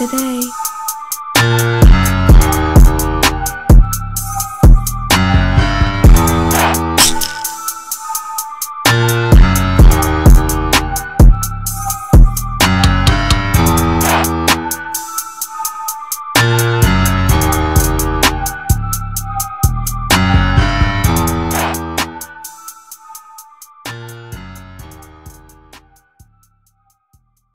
today.